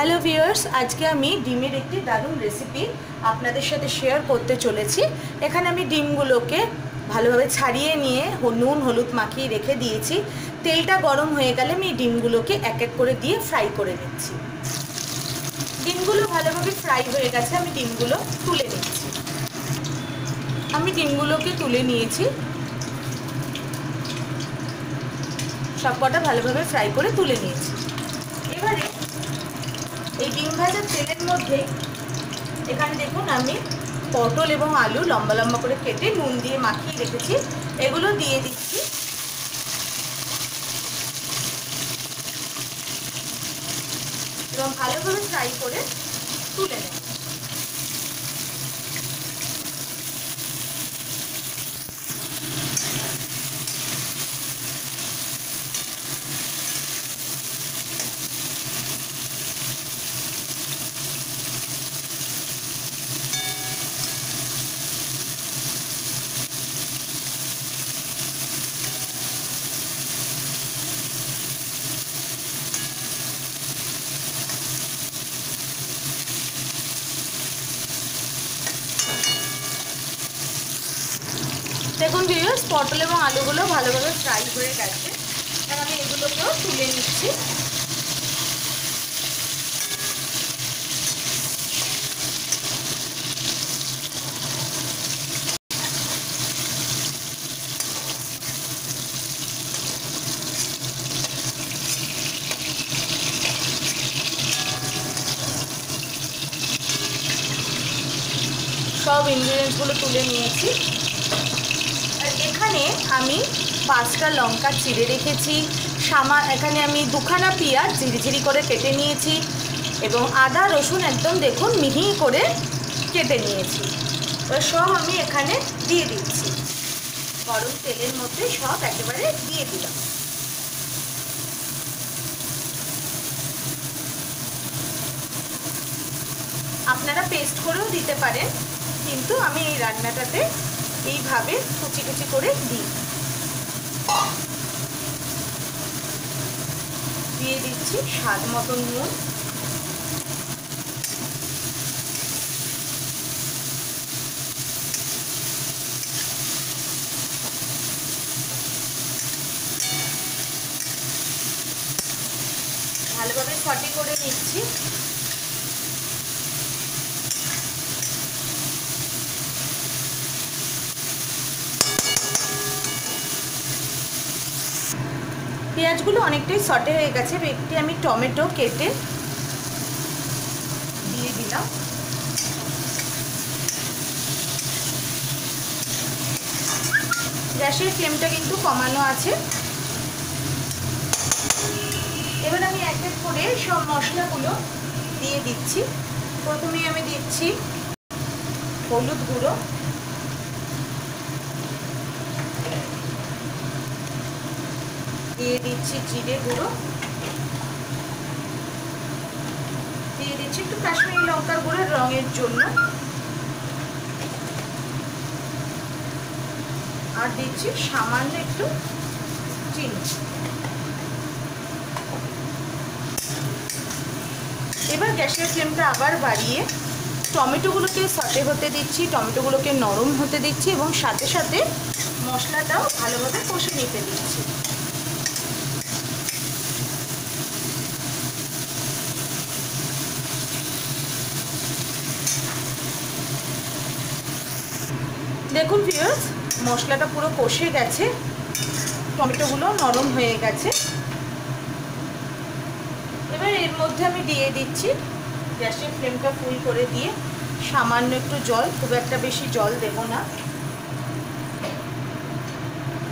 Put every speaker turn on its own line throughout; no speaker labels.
Hello viewers আজকে আমি ডিমের একটি দারুণ রেসিপি আপনাদের সাথে শেয়ার করতে চলেছি। এখানে আমি ডিমগুলোকে ভালোভাবে ছাড়িয়ে নিয়ে নুন, হলুদ মাখিয়ে রেখে দিয়েছি। তেলটা গরম হয়ে গেলে আমি ডিমগুলোকে এক এক করে দিয়ে ফ্রাই করে নিচ্ছি। ডিমগুলো ভালোভাবে ফ্রাই হয়ে গেছে, আমি ডিমগুলো তুলে নিচ্ছি। আমি ডিমগুলোকে তুলে নিয়েছি। সব কটা ভালোভাবে ফ্রাই করে তুলে নিয়েছি। এই ডিম ভাজার তেলের মধ্যে এখানে দেখুন আমি পটল এবং আলু লম্বা লম্বা করে কেটে নুন দিয়ে মাখিয়ে রেখেছি। এগুলো দিয়ে দিচ্ছি। এবং ভালোভাবে ফ্রাই করে তুলে নেব। দেখুন পটল এবং আলুগুলো ভালোভাবে ফ্রাই হয়ে গেছে। এবার আমি এগুলোকেও তুলে নিচ্ছি। সব ইনগ্রিডিয়েন্টসগুলো তুলে নিয়েছি। এখানে আমি পাঁচটা লঙ্কা চিড়ে রেখেছি, সামা, এখানে আমি দুখানা পেঁয়াজ ঝিরিঝিরি করে কেটে নিয়েছি এবং আদা, রসুন একদম দেখুন মিহি করে কেটে নিয়েছি। এবার সব আমি এখানে দিয়ে দিচ্ছি। গরম তেলের মধ্যে সব একেবারে দিয়ে দিলাম। আপনারা পেস্ট করেও দিতে পারেন, কিন্তু আমি এই রান্নাটাতে এইভাবে কুচি কুচি করে দিই। দিয়ে দিচ্ছি স্বাদ মতন নুন। ভালোভাবে ফটি করে নিচ্ছি। পেঁয়াজগুলো অনেকটাই সটে হয়ে গেছে। একটি আমি টমেটো কেটে দিয়ে দিলাম। গ্যাসের ফ্লেমটা কিন্তু কমানো আছে। এবার আমি এক এক করে সব মশলাগুলো দিয়ে দিচ্ছি। প্রথমে আমি দিচ্ছি হলুদ গুঁড়ো। দিয়ে দিচ্ছি জিরে গুঁড়ো। দিয়ে দিচ্ছি একটু কাশ্মীরি লঙ্কার গুঁড়ো রঙের জন্য। আর দিচ্ছি সামান্য একটু চিনি। এবার গ্যাসের ফ্লেমটা আবার বাড়িয়ে টমেটোগুলোকে সটে হতে দিচ্ছি, টমেটোগুলোকে নরম হতে দিচ্ছি এবং সাথে সাথে মশলাটাও ভালোভাবে কষে নিতে দিচ্ছি। দেখুন ভিউয়ার্স মশলাটা পুরো কষে গেছে। টমেটোগুলো নরম হয়ে গেছে। এবার এর মধ্যে আমি দিয়ে দিচ্ছি গ্যাসের ফ্লেমটা ফুল করে দিয়ে সামান্য একটু জল, খুব একটা বেশি জল দেব না।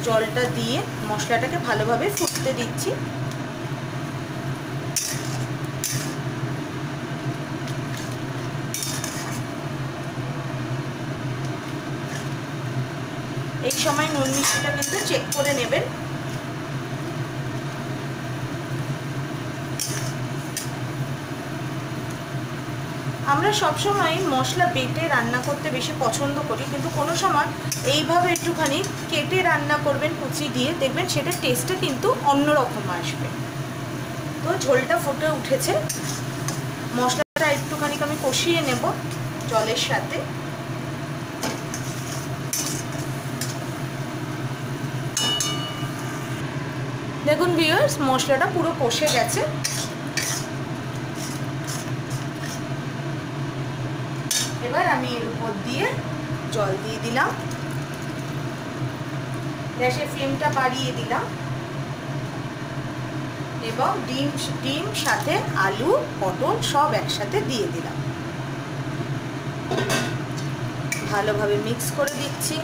জলটা দিয়ে মশলাটাকে ভালোভাবে ফুটতে দিচ্ছি। এই সময় নুন মিষ্টিটা কিন্তু চেক করে নেবেন। আমরা সবসময় মশলা বেটে রান্না করতে বেশি পছন্দ করি, কিন্তু কোনো সময় এইভাবে একটুখানি কেটে রান্না করবেন কুচি দিয়ে, দেখবেন সেটা টেস্টে কিন্তু অন্যরকম আসবে। তো ঝোলটা ফুটে উঠেছে। মশলাটা একটুখানি আমি কষিয়ে নেব জলের সাথে। দেখুন ভিউয়ার্স মশলাটা পুরো কষে গেছে। এবার আমি এর উপর দিয়ে জল দিয়ে দিলাম। গ্যাসের ফ্লেমটা বাড়িয়ে দিলাম। এবং ডিম ডিম সাথে আলু, পটল সব একসাথে দিয়ে দিলাম। ভালোভাবে মিক্স করে দিচ্ছি।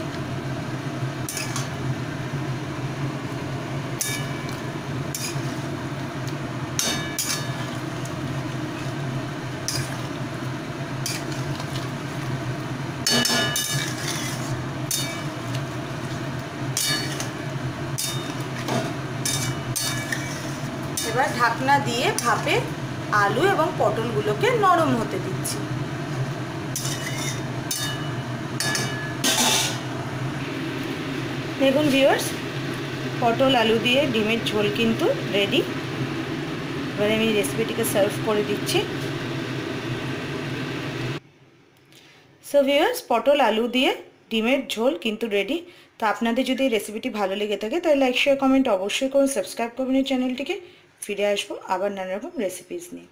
এবার ঢাকনা দিয়ে ভাপে আলু এবং পটলগুলোকে নরম হতে দিচ্ছি। দেখুন ভিউয়ার্স পটল, আলু দিয়ে ডিমের ঝোল কিন্তু রেডি এবারে আমি রেসিপিটিকে সার্ভ করে দিচ্ছি। সো ভিউয়ার্স পটল, আলু দিয়ে ডিমের ঝোল কিন্তু রেডি তো আপনাদের যদি রেসিপিটি ভালো লেগে থাকে, তাহলে লাইক শেয়ার কমেন্ট অবশ্যই করুন। সাবস্ক্রাইব করবেন এই চ্যানেলটিকে ফিরে আসব আবার নানা রকম রেসিপিস নিয়ে।